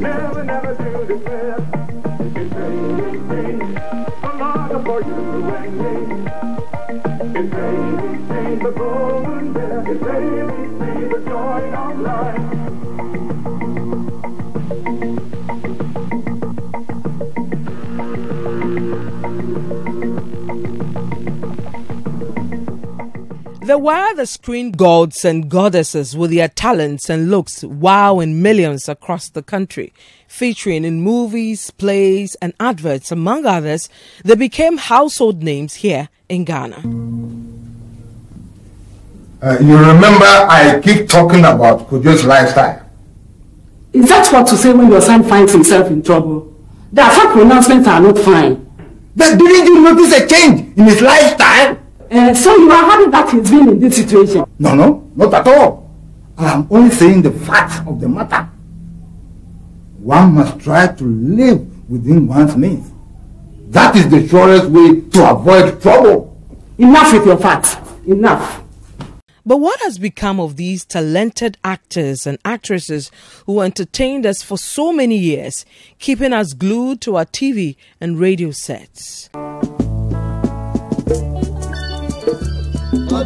Never, never do despair. There were the screen gods and goddesses with their talents and looks wowing millions across the country. Featuring in movies, plays, and adverts, among others, they became household names here in Ghana. Uh, you remember I keep talking about Kujo's lifestyle. Is that what to say when your son finds himself in trouble? The attack pronouncements are not fine. But didn't you notice a change in his lifestyle? Uh, so you are happy that he's been in this situation? No, no, not at all. I am only saying the facts of the matter. One must try to live within one's means. That is the surest way to avoid trouble. Enough with your facts. Enough. But what has become of these talented actors and actresses who entertained us for so many years, keeping us glued to our TV and radio sets? My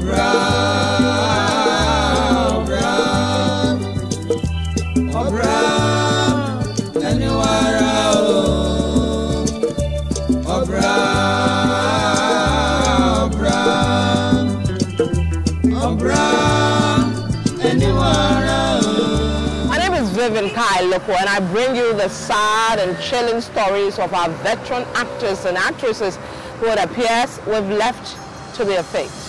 name is Vivian and I bring you the sad and chilling stories of our veteran actors and actresses who it appears we've left to their fate.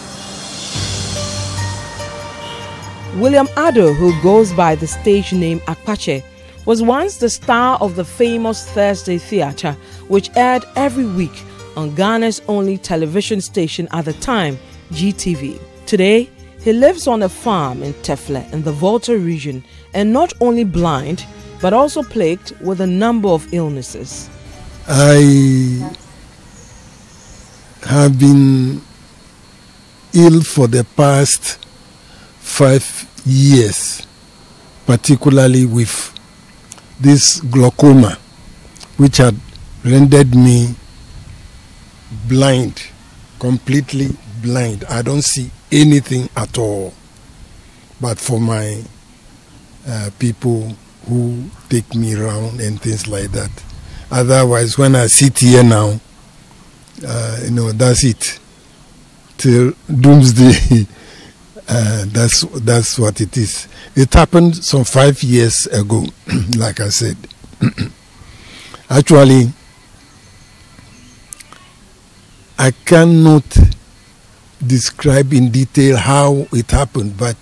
William Addo, who goes by the stage name Akpatse, was once the star of the famous Thursday Theatre, which aired every week on Ghana's only television station at the time, GTV. Today, he lives on a farm in Tefle in the Volta region and not only blind, but also plagued with a number of illnesses. I have been ill for the past five years, particularly with this glaucoma, which had rendered me blind, completely blind. I don't see anything at all. But for my uh, people who take me around and things like that. Otherwise, when I sit here now, uh, you know, that's it. Till doomsday, uh, that's that's what it is. It happened some five years ago, like I said. Actually, I cannot describe in detail how it happened, but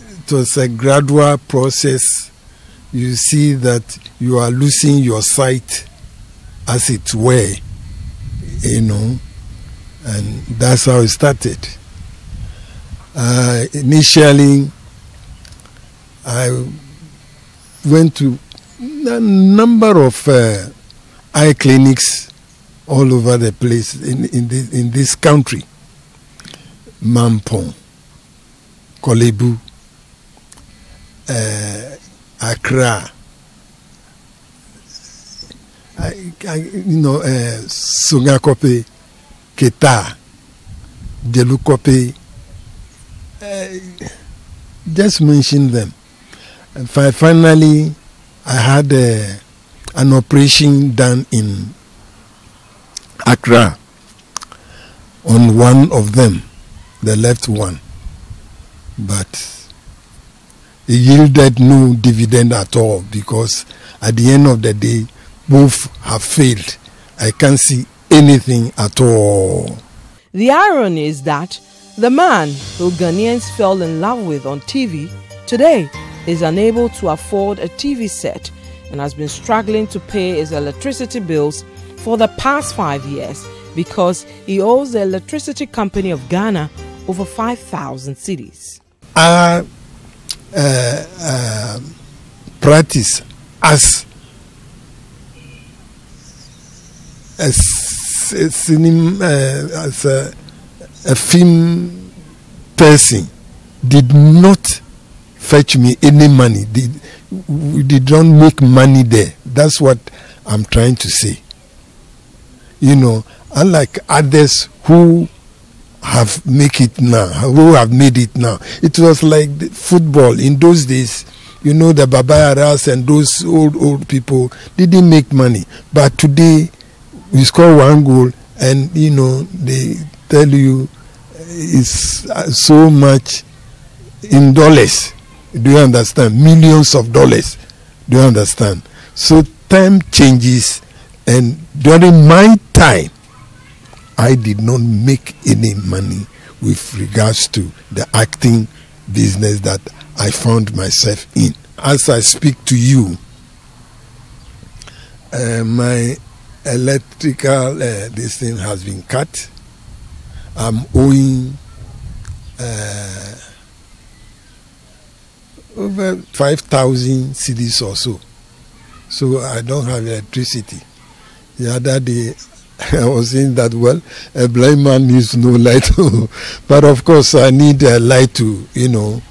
it was a gradual process. You see that you are losing your sight, as it were, you know, and that's how it started. Uh, initially, I went to a number of uh, eye clinics all over the place in, in, this, in this country. Mampong, Korle Bu, uh, Accra, I, I, you know, uh, Sogakope, Keta, Dzelukope, just mention them. And fi- finally, I had uh, an operation done in Accra on one of them the left one. But it yielded no dividend at all because at the end of the day, both have failed. I can't see anything at all. The irony is that the man who Ghanaians fell in love with on TV today is unable to afford a TV set and has been struggling to pay his electricity bills for the past five years because he owes the electricity company of Ghana over 5,000 cedis. I uh, uh, practice as a, a cinema, uh, as a, a film person did not fetch me any money. They, they don't make money there. That's what I'm trying to say. You know, unlike others who have make it now, who have made it now. It was like football in those days. You know, the Baba Yaras and those old old people didn't make money, but today we score one goal and you know they tell you it's so much in dollars. Do you understand? Millions of dollars. Do you understand? So time changes, and during my time, I did not make any money with regards to the acting business that I found myself in. As I speak to you, uh, my electrical uh, this thing has been cut. I'm owing uh, over 5,000 cedis or so. So I don't have electricity. The other day, I was saying that, well, a blind man needs no light. but of course, I need a light to, you know,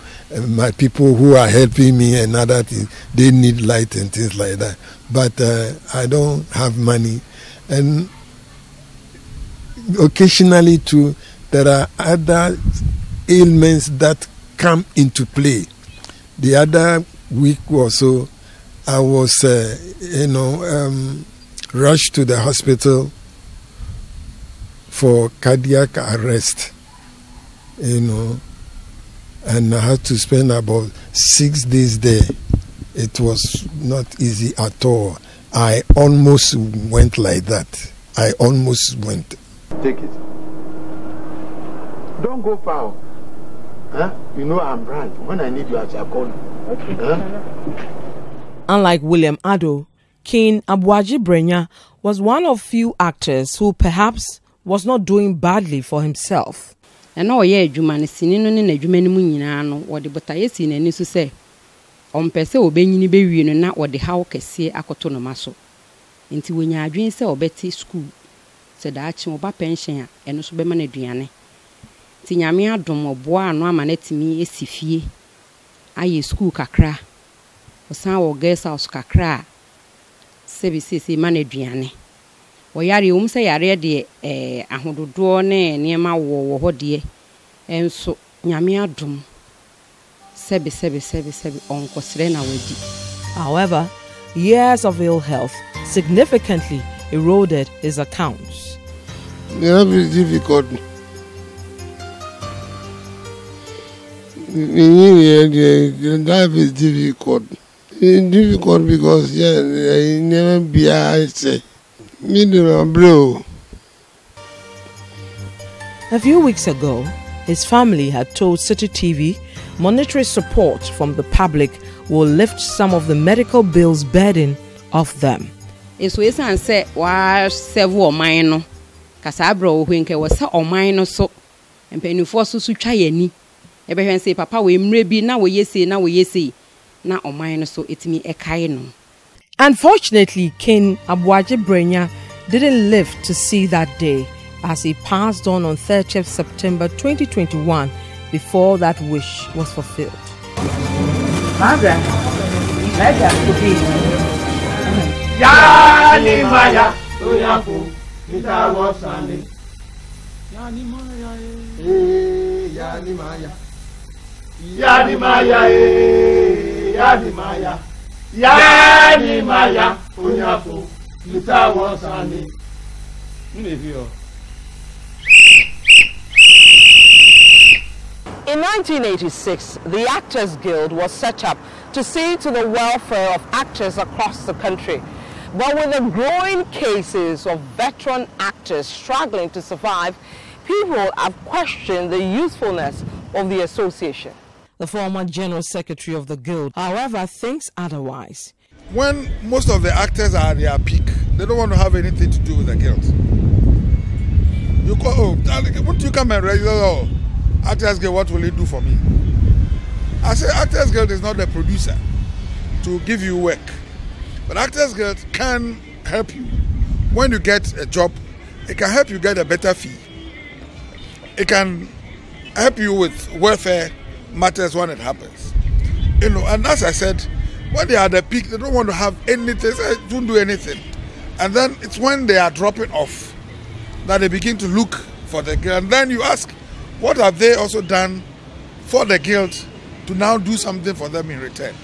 my people who are helping me and other things, they need light and things like that. But uh, I don't have money. And occasionally, too, there are other ailments that come into play. The other week or so, I was, uh, you know, um, rushed to the hospital for cardiac arrest, you know, and I had to spend about six days there. It was not easy at all. I almost went like that. I almost went. Take it. Don't go far. Huh? You know I'm right. When I need you, I shall call you. Okay. Huh? Unlike William Addo, King Abuaji Brenya was one of few actors who perhaps was not doing badly for himself. ɛna ɔyɛ adwuma no sini no ne n'adwuma no mu nyinaa no wɔde botaeɛ si n'ani so sɛ ɔmpɛ sɛ ɔbɛnyini bɛwie no na wɔde haw kɛseɛ akɔto no ma so nti wɔnya adwene sɛ ɔbɛte skuul pension kakra girls house kakra a. However, years of ill health significantly eroded his accounts. Life is difficult. Life is difficult. It's difficult because yeah, I never be I say. Me do blow. A few weeks ago, his family had told Citi TV monetary support from the public will lift some of the medical bills burden off them. nso esan sɛ wasɛvo ɔman no kasa abrɛ wɔ hɔ nkɛ wɔ sɛ ɔman no so. Mpanimfoɔ so so twa yɛn ani. Ɛbɛhwɛ sɛ papa wɔ mmerɛ bi na wɔyɛ sei na wɔyɛ sei. Na ɔman no so etumi ɛkae no. Unfortunately, King Aboagye Brenya didn't live to see that day as he passed on on 30th September 2021 before that wish was fulfilled. Margaret, Margaret, Yani Maya, Oyapo, Ita Yani Maya, eh, Yani Maya. Yani Maya, eh, Yani Maya. Yani Maya, Oyapo, Ita Wasani. In 1986, the Actors Guild was set up to see to the welfare of actors across the country. But with the growing cases of veteran actors struggling to survive, people have questioned the usefulness of the association. The former General Secretary of the Guild, however, thinks otherwise. When most of the actors are at their peak, they don't want to have anything to do with the guild. You call, oh, darling, won't you come and register? Oh, Actors Guild, what will it do for me? I say, Actors Guild is not the producer to give you work. But Actors Guild can help you. When you get a job, it can help you get a better fee. It can help you with welfare matters when it happens. You know, and as I said, when they are at the peak, they don't want to have anything, they don't do anything. And then it's when they are dropping off that they begin to look for the guild. And then you ask, what have they also done for the guild to now do something for them in return?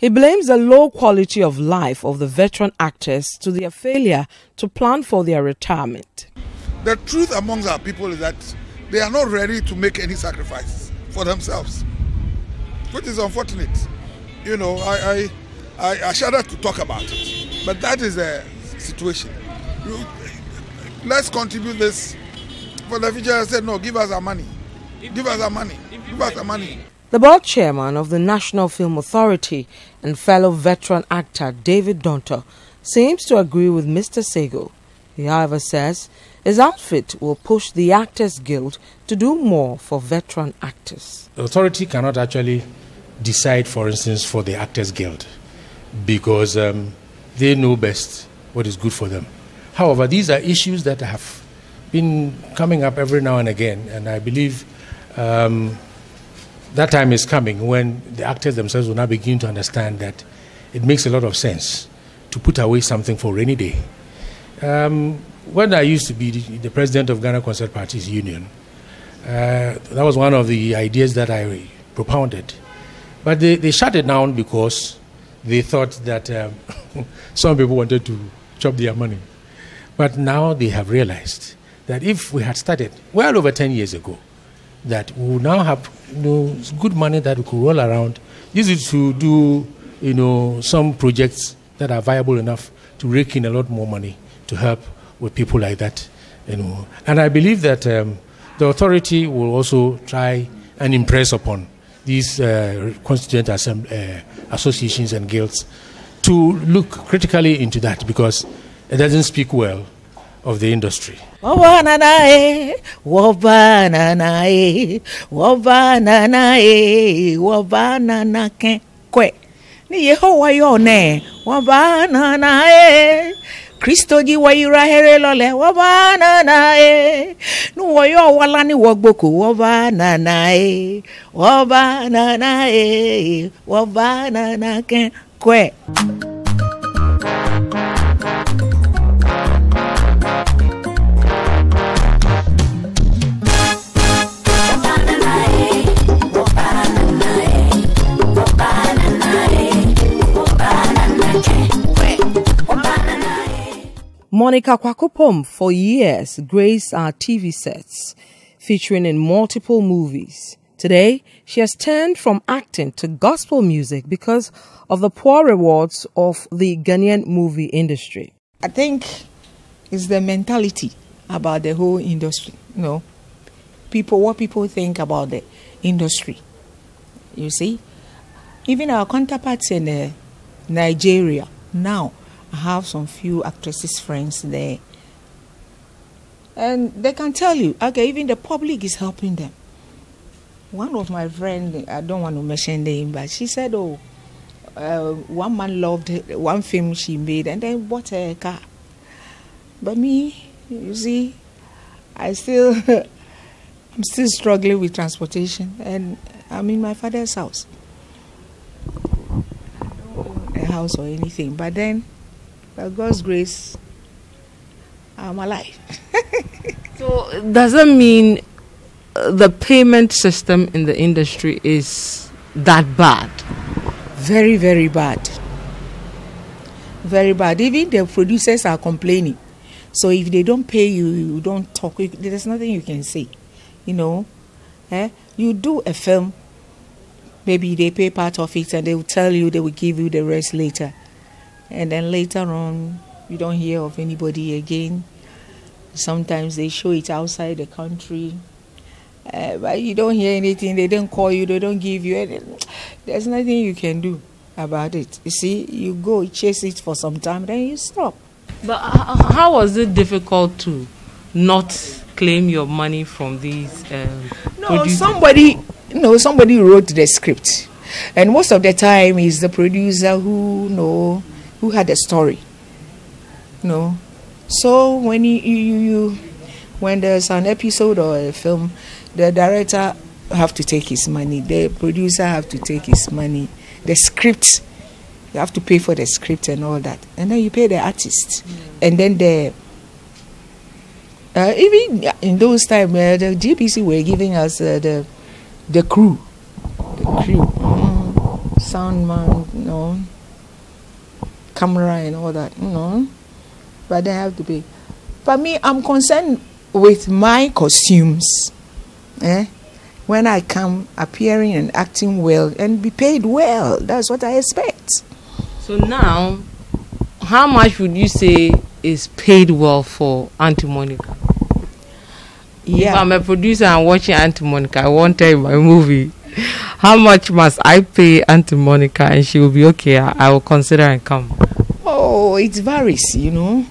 He blames the low quality of life of the veteran actors to their failure to plan for their retirement. The truth amongst our people is that they are not ready to make any sacrifices for themselves, which is unfortunate. You know, I, I, I, I shudder to talk about it, but that is the situation. Let's contribute this for the future. I said, no, give us our money. Give us our money. Give us our money. The board chairman of the National Film Authority and fellow veteran actor David Dontoh seems to agree with Mr. Sego. He, however, says his outfit will push the Actors Guild to do more for veteran actors. The authority cannot actually decide, for instance, for the Actors Guild because um, they know best what is good for them. However, these are issues that have been coming up every now and again, and I believe um, that time is coming when the actors themselves will now begin to understand that it makes a lot of sense to put away something for rainy day. Um, when I used to be the, president of Ghana Concert Parties Union, uh, that was one of the ideas that I propounded. But they, they shut it down because they thought that um, some people wanted to chop their money. But now they have realized that if we had started well over 10 years ago, that we will now have you know, good money that we could roll around, use it to do you know, some projects that are viable enough to rake in a lot more money to help with people like that. You know. And I believe that um, the authority will also try and impress upon these uh, constituent uh, associations and guilds to look critically into that because it doesn't speak well of the industry. Kristo wayira here lole, wabananae. Nu wayo wala ni wogboku, wabananae, wabananae, wabananake kwe. Monica Kwakupom for years graced our TV sets, featuring in multiple movies. Today, she has turned from acting to gospel music because of the poor rewards of the Ghanaian movie industry. I think it's the mentality about the whole industry. You know, people, what people think about the industry. You see, even our counterparts in uh, Nigeria now I have some few actresses friends there, and they can tell you, okay, even the public is helping them. One of my friends, I don't want to mention name, but she said, oh, uh, one man loved one film she made and then bought a car. But me, you see, I still, I'm still struggling with transportation, and I'm in my father's house. A house or anything, but then, by God's grace, I'm alive. So, does that mean uh, the payment system in the industry is that bad? very, very bad. Very bad. Even the producers are complaining. So if they don't pay you, you don't talk. you- There's nothing you can say. You know, eh? You do a film. Maybe they pay part of it, and they will tell you they will give you the rest later. And then later on, you don't hear of anybody again. Sometimes they show it outside the country. Uh, but you don't hear anything. They don't call you. They don't give you anything. There's nothing you can do about it. You see, you go chase it for some time, then you stop. But how was it difficult to not claim your money from these? Um, No, producers? somebody, no, somebody wrote the script, and most of the time is the producer who know who had the story. No, so when you, you, you, when there's an episode or a film, the director have to take his money, the producer have to take his money, the script. You have to pay for the script and all that, and then you pay the artist, and then the. Uh, even in those times, uh, the GBC were giving us uh, the the crew, the crew, mm, sound man, you know, camera and all that, you know. But they have to be. For me, I'm concerned with my costumes. Eh? When I come appearing and acting well and be paid well, that's what I expect. So now, how much would you say is paid well for Auntie Monica? Yeah. If I'm a producer and watching Auntie Monica, I want her in my movie. How much must I pay Auntie Monica and she will be okay? I, I will consider and come. Oh, it varies, you know.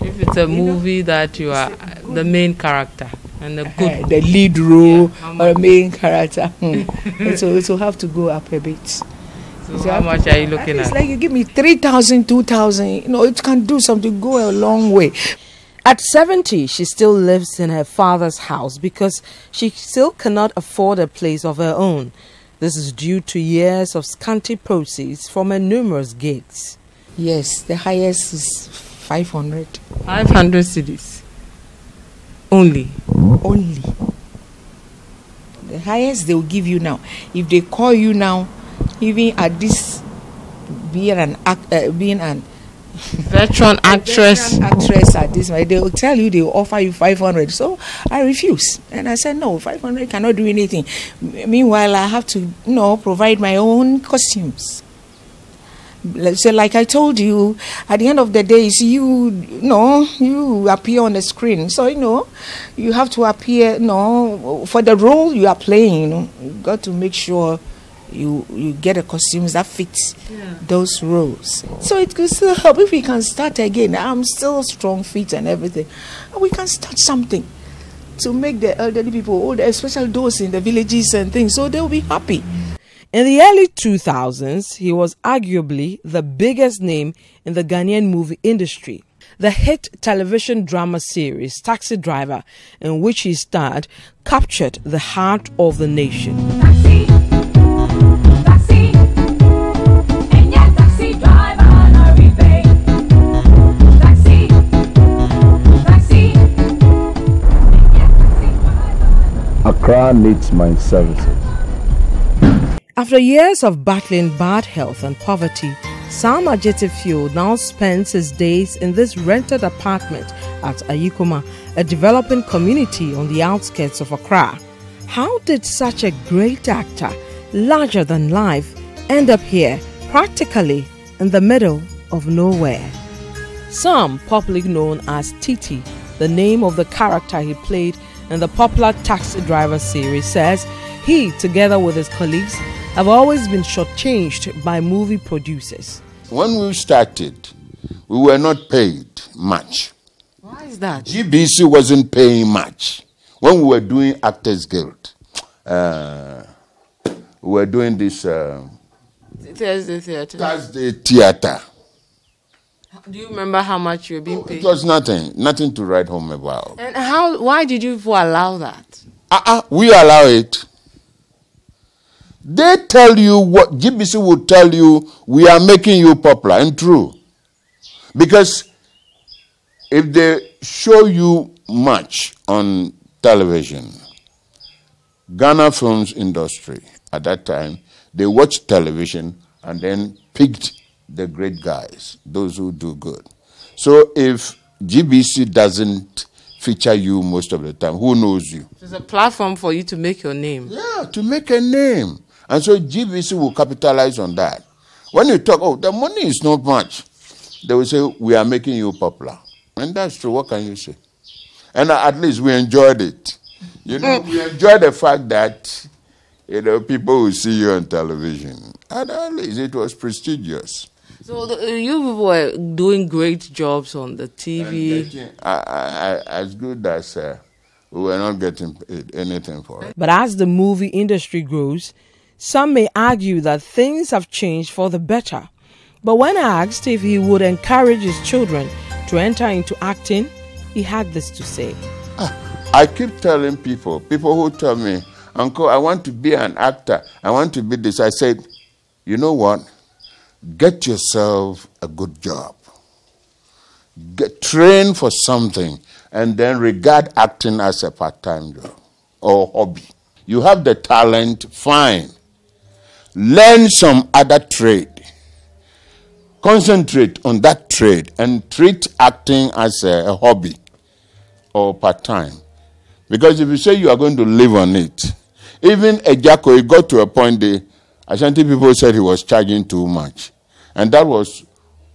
If it's a movie that you are the main character and the good Uh, the lead role or the main character, hmm, it, will, it will have to go up a bit. So It how much are you looking at? It's like you give me 3,000, 2,000, you know, it can do something, go a long way. At 70, she still lives in her father's house because she still cannot afford a place of her own. This is due to years of scanty proceeds from her numerous gigs. Yes, the highest is 500. 500 cedis. Only. Only. The highest they will give you now. If they call you now, even at this, being an act, uh, being an Veteran actress. veteran actress at this, they will tell you they will offer you 500. So I refuse, and I said no, 500 cannot do anything. Meanwhile, I have to, you know, provide my own costumes. So, like I told you, at the end of the day, it's you, you know, you appear on the screen. So, you know, you have to appear, you know, for the role you are playing, you know, you got to make sure you you get the costumes that fit those roles. So it could still help if we can start again. I'm still strong feet and everything. We can start something to make the elderly people, old, especially those in the villages and things, so they'll be happy. In the early 2000s, he was arguably the biggest name in the Ghanaian movie industry. The hit television drama series Taxi Driver, in which he starred, captured the heart of the nation. Accra needs my services. After years of battling bad health and poverty, Sam Ajetefio now spends his days in this rented apartment at Ayikoma, a developing community on the outskirts of Accra. How did such a great actor, larger than life, end up here, practically in the middle of nowhere? Sam, popularly known as Titi, the name of the character he played in the popular Taxi Driver series, says he, together with his colleagues, have always been shortchanged by movie producers. When we started, we were not paid much. Why is that? GBC wasn't paying much. When we were doing Actors Guild, uh, we were doing this uh, Thursday theatre. Thursday theater. Do you remember how much you were being paid? It was nothing, nothing to write home about. And how? Why did you allow that? Uh-uh, we allow it. They tell you what GBC will tell you, we are making you popular, and true. Because if they show you much on television, Ghana films industry at that time, they watched television and then picked the great guys, those who do good. So if GBC doesn't feature you most of the time, who knows you? It's a platform for you to make your name. Yeah, to make a name. And so GBC will capitalize on that. When you talk, oh, the money is not much, they will say, we are making you popular. And that's true. What can you say? And at least we enjoyed it. You know, we enjoyed the fact that, you know, people will see you on television. And at least it was prestigious. So the, you were doing great jobs on the TV. I, I, I, as good as uh, we were not getting paid anything for it. But as the movie industry grows, some may argue that things have changed for the better. But when asked if he would encourage his children to enter into acting, he had this to say. Ah, I keep telling people, people who tell me, Uncle, I want to be an actor, I want to be this. I said, you know what? Get yourself a good job. Get train for something and then regard acting as a part-time job or hobby. You have the talent, fine. Learn some other trade. Concentrate on that trade and treat acting as a, a hobby or part-time. Because if you say you are going to live on it, even a Agya Koo, it got to a point the Ashanti people said he was charging too much. And that was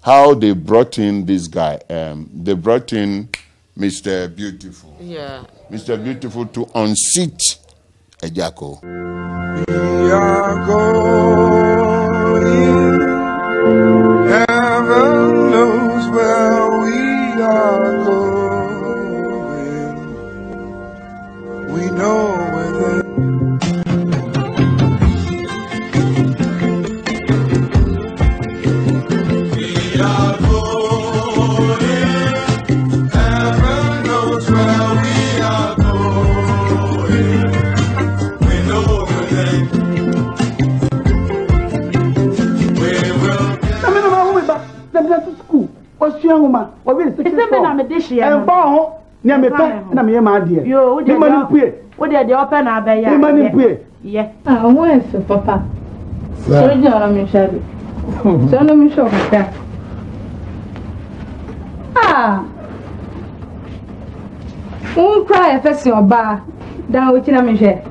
how they brought in this guy. Um, they brought in Mr. Beautiful. Yeah. Mr. Beautiful to unseat Agya Koo. We are going, me na mede hyia ho nea mepɛ na meyɛ ma adeɛ Yo, wo deɛ mema no deɛ- mpue wo deɛ deɛ ɔpɛ na abɛyɛ a, mema no yɛ. mpue Yɛ. Ah, ɔmo ɛsɛ papa. Sɛ ɔgyina ɔno mi hwɛ bi. Sɛ ɔno mi hwɛ ɔkaka. Ah! Wɔn kura yɛ fɛ si ɔbaa. Dan okyina mi hwɛ.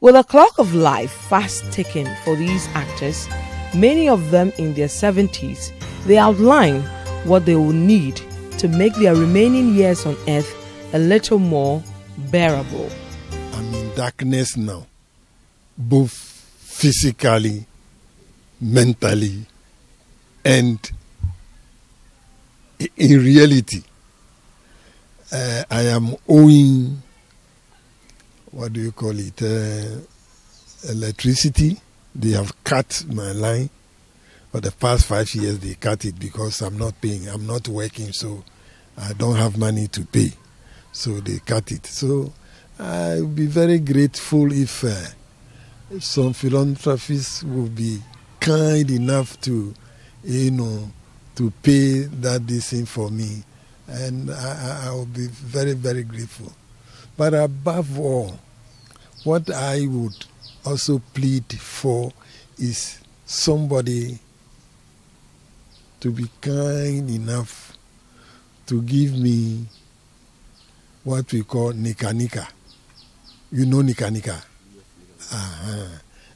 With a clock of life fast ticking for these actors, many of them in their 70s, they outline what they will need to make their remaining years on earth a little more bearable. I'm in darkness now, both physically, mentally, and in reality. Uh, I am owing, what do you call it, uh, electricity. They have cut my line. For the past five years, they cut it because I'm not paying. I'm not working, so I don't have money to pay. So they cut it. So I would be very grateful if, uh, some philanthropists would be kind enough to, you know, to pay that this thing for me, and I, I will be very, very grateful. But above all, what I would also plead for is somebody to be kind enough to give me what we call nika nika. You know nika nika? Uh-huh.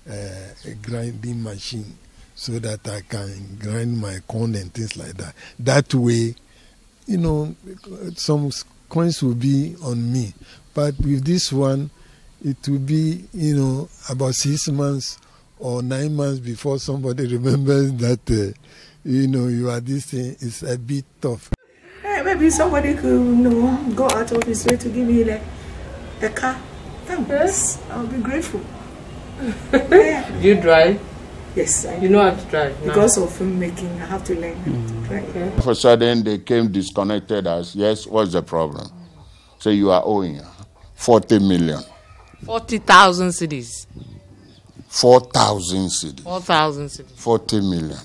Uh, a grinding machine so that I can grind my corn and things like that. That way, you know, some coins will be on me. But with this one, it will be, you know, about six months or nine months before somebody remembers that, uh, you know, you are this thing. It's a bit tough. Hey, maybe somebody could you know, go out of his way to give me like a car. Thanks. I'll be grateful. yeah. You drive? Yes, I You know how to drive? now? Because of filmmaking, I have to learn how to drive. All of a sudden, they came disconnected us. Yes, what's the problem? So you are owing 40 million, 40,000 cities. 4,000 cities, 4,000 cities. 40 million.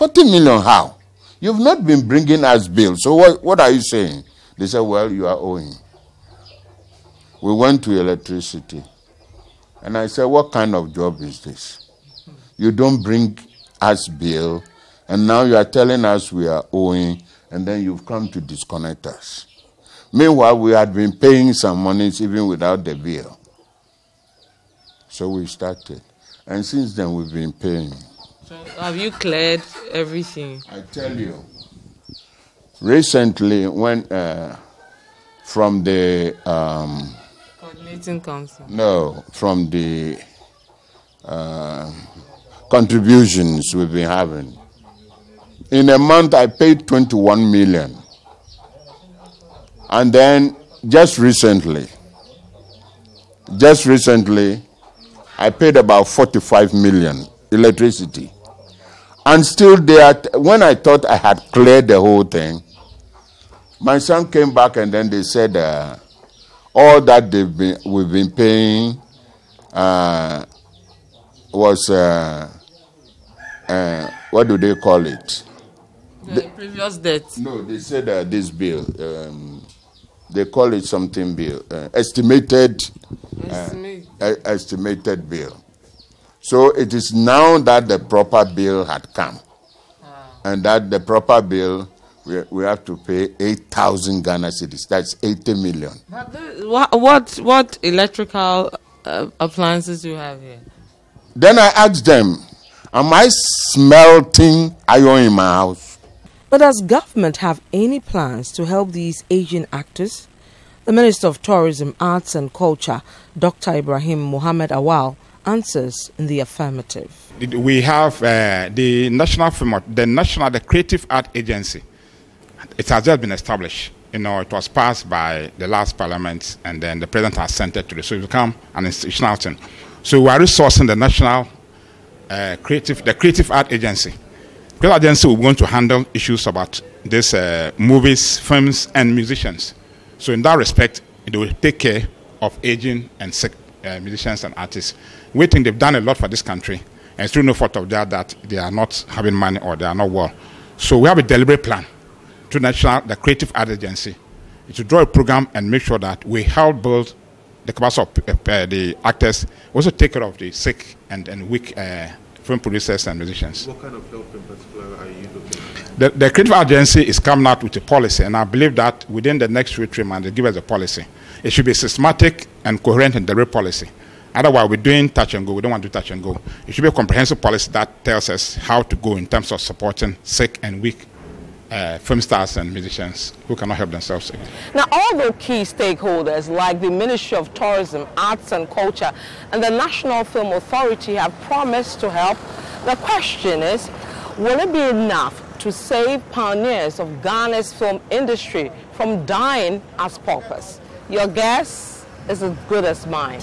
40 million how? You've not been bringing us bills. So what, what are you saying? They said, well, you are owing. We went to electricity. And I said, what kind of job is this? You don't bring us bill, and now you are telling us we are owing, and then you've come to disconnect us. Meanwhile, we had been paying some monies even without the bill. So we started. And since then, we've been paying. Have you cleared everything? I tell you. Recently, when uh, from the um, Coordinating council. no from the uh, contributions we've been having, in a month I paid 21 million, and then just recently, just recently, I paid about 45 million electricity. And still there, when I thought I had cleared the whole thing, my son came back and then they said, uh, all that they've been, we've been paying uh, was uh, uh, what do they call it? The previous debt. No, they said uh, this bill. Um, they call it something bill, uh, estimated, Estimate. estimated bill. So it is now that the proper bill had come, and that the proper bill we, we have to pay eight thousand Ghana cedis. That's eighty million. But the- What what what electrical uh, appliances do you have here? Then I asked them, "Am I smelting iron in my house?" But does government have any plans to help these Asian actors? The Minister of Tourism, Arts and Culture, Dr. Ibrahim Mohammed Awal, answers in the affirmative. we have uh, the national the national, the creative art agency. It has just been established. You know, it was passed by the last parliament, and then the president has sent it to the so it become an institutional thing. So we are resourcing the national uh, creative, the creative art agency. Creative agency will going to handle issues about these uh, movies, films, and musicians. So in that respect, it will take care of aging and sick uh, musicians and artists. We think they've done a lot for this country, and it's through no fault of theirs that they are not having money or they are not well. So we have a deliberate plan to national the creative art agency to draw a program and make sure that we help build the capacity of uh, the actors, also take care of the sick and, and weak uh, film producers and musicians. What kind of help in particular are you looking at? The, the creative agency is coming out with a policy, and I believe that within the next two, three months, they give us a policy. It should be systematic and coherent and deliberate policy. Otherwise, we're doing touch and go. We don't want to do touch and go. It should be a comprehensive policy that tells us how to go in terms of supporting sick and weak uh, film stars and musicians who cannot help themselves. Now, all the key stakeholders like the Ministry of Tourism, Arts and Culture and the National Film Authority have promised to help. The question is, will it be enough to save pioneers of Ghana's film industry from dying as paupers? Your guess is as good as mine.